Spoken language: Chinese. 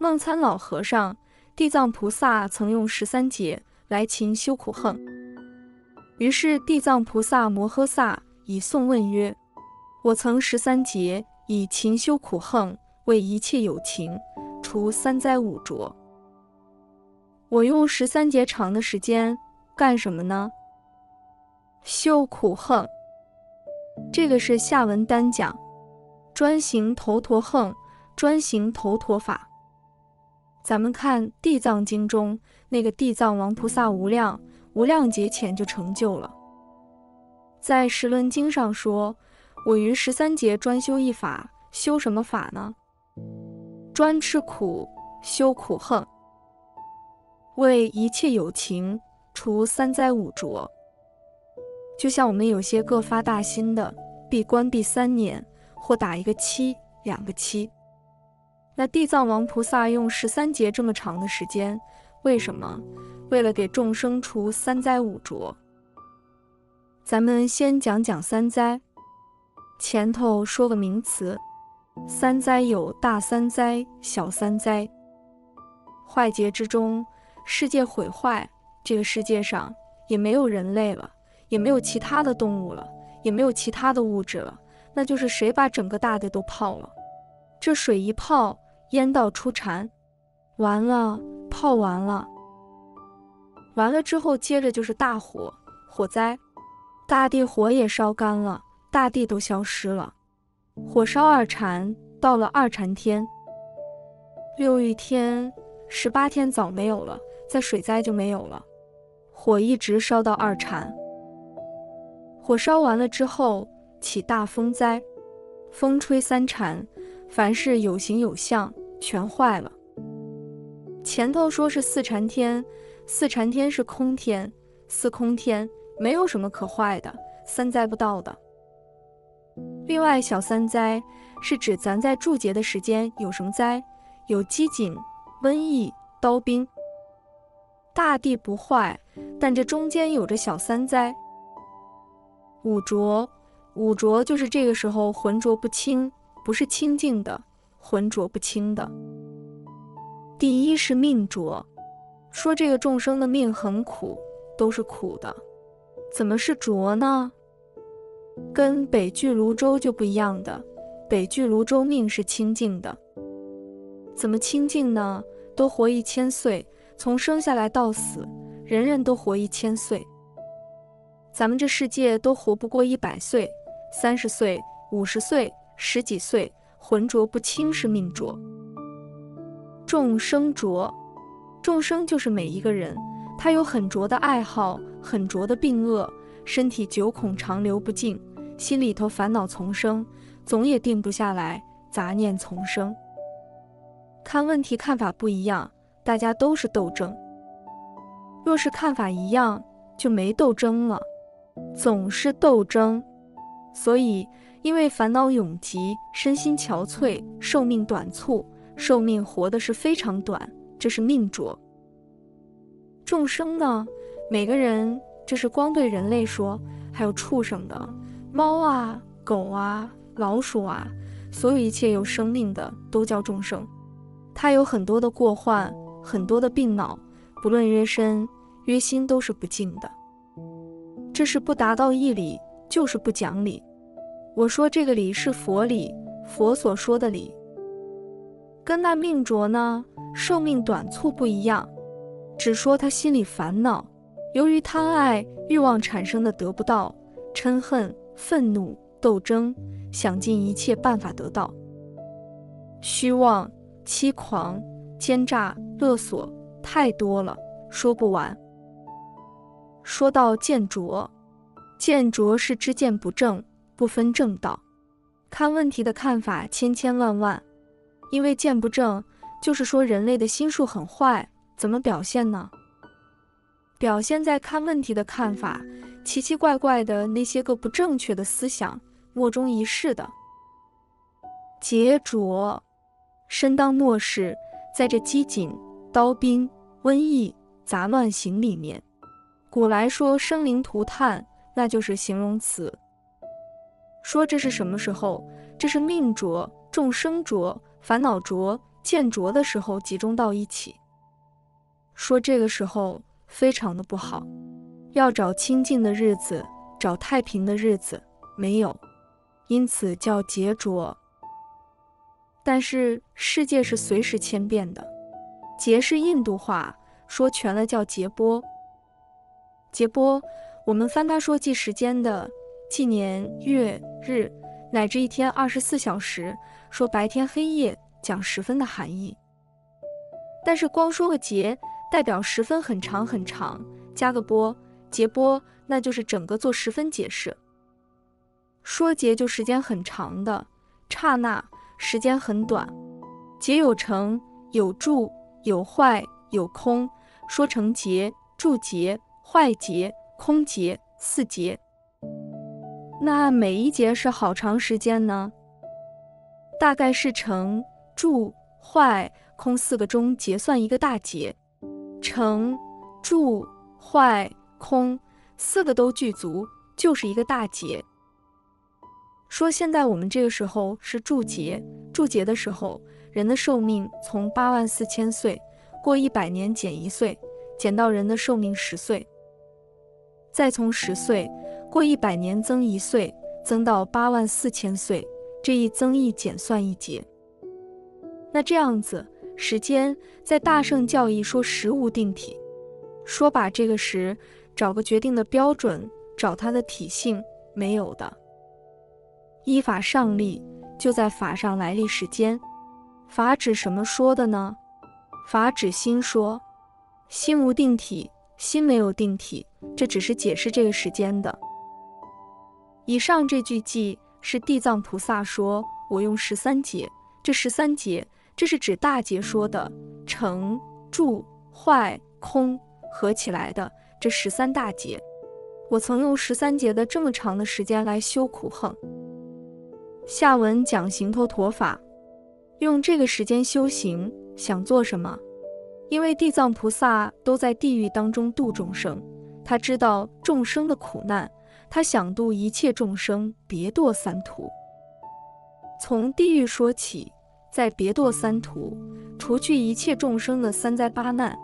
梦参老和尚，地藏菩萨曾用十三劫来勤修苦恨。于是地藏菩萨摩诃萨以诵问曰：“我曾十三劫以勤修苦恨，为一切有情除三灾五浊。我用十三劫长的时间干什么呢？修苦恨。这个是下文单讲，专行头陀横，专行头陀法。咱们看地藏经中那个地藏王菩萨无量。”无量劫前就成就了。在十轮经上说：“我于十三劫专修一法，修什么法呢？专吃苦，修苦恨，为一切有情除三灾五浊。就像我们有些各发大心的，闭关闭三年，或打一个七、两个七。那地藏王菩萨用十三劫这么长的时间，为什么？”为了给众生除三灾五浊，咱们先讲讲三灾。前头说个名词，三灾有大三灾、小三灾。坏劫之中，世界毁坏，这个世界上也没有人类了，也没有其他的动物了，也没有其他的物质了，那就是谁把整个大的都泡了？这水一泡，淹到出禅，完了，泡完了。完了之后，接着就是大火火灾，大地火也烧干了，大地都消失了。火烧二禅，到了二禅天，六欲天十八天早没有了，在水灾就没有了。火一直烧到二禅，火烧完了之后起大风灾，风吹三禅，凡是有形有相全坏了。前头说是四禅天。四禅天是空天，四空天没有什么可坏的，三灾不到的。另外小三灾是指咱在注劫的时间有什么灾？有饥馑、瘟疫、刀兵。大地不坏，但这中间有着小三灾。五浊，五浊就是这个时候浑浊不清，不是清净的，浑浊不清的。第一是命浊。说这个众生的命很苦，都是苦的，怎么是浊呢？跟北俱泸州就不一样的，北俱泸州命是清净的，怎么清净呢？都活一千岁，从生下来到死，人人都活一千岁。咱们这世界都活不过一百岁，三十岁、五十岁、十几岁，浑浊不清是命浊，众生浊。众生就是每一个人，他有很浊的爱好，很浊的病恶，身体九孔长流不尽，心里头烦恼丛生，总也定不下来，杂念丛生。看问题看法不一样，大家都是斗争。若是看法一样，就没斗争了，总是斗争。所以，因为烦恼永集，身心憔悴，寿命短促，寿命活的是非常短。这是命浊。众生呢，每个人这是光对人类说，还有畜生的，猫啊、狗啊、老鼠啊，所有一切有生命的都叫众生。他有很多的过患，很多的病恼，不论约身约心都是不净的。这是不达到义理，就是不讲理。我说这个理是佛理，佛所说的理。跟那命浊呢？寿命短促不一样，只说他心里烦恼，由于贪爱欲望产生的得不到，嗔恨、愤怒、斗争，想尽一切办法得到。虚妄、欺狂、奸诈、勒索，太多了，说不完。说到见浊，见浊是知见不正，不分正道，看问题的看法千千万万，因为见不正。就是说，人类的心术很坏，怎么表现呢？表现在看问题的看法奇奇怪怪的那些个不正确的思想，莫衷一是的。杰卓，身当漠视，在这饥馑、刀兵、瘟疫、杂乱行里面，古来说生灵涂炭，那就是形容词。说这是什么时候？这是命浊、众生浊、烦恼浊。见浊的时候集中到一起。说这个时候非常的不好，要找清静的日子，找太平的日子，没有，因此叫劫浊。但是世界是随时千变的，劫是印度话，说全了叫劫波。劫波，我们翻它说记时间的，纪年月日，乃至一天二十四小时，说白天黑夜，讲十分的含义。但是光说个劫，代表十分很长很长，加个波，劫波，那就是整个做十分解释。说劫就时间很长的，刹那时间很短。劫有成，有住，有坏，有空，说成劫，住劫。坏劫、空劫、四劫，那每一节是好长时间呢？大概是成、住、坏、空四个中结算一个大节，成、住、坏、空四个都具足，就是一个大劫。说现在我们这个时候是住劫，住劫的时候，人的寿命从八万四千岁过一百年减一岁，减到人的寿命十岁。再从十岁过一百年增一岁，增到八万四千岁，这一增一减算一劫。那这样子，时间在大圣教义说时无定体，说把这个时找个决定的标准，找它的体性没有的。依法上立，就在法上来立时间。法指什么说的呢？法指心说，心无定体。心没有定体，这只是解释这个时间的。以上这句记是地藏菩萨说：“我用十三劫，这十三劫，这是指大劫说的成、住、坏、空合起来的这十三大劫。我曾用十三劫的这么长的时间来修苦恨。”下文讲行头陀法，用这个时间修行，想做什么？因为地藏菩萨都在地狱当中度众生，他知道众生的苦难，他想度一切众生，别堕三途。从地狱说起，在别堕三途，除去一切众生的三灾八难。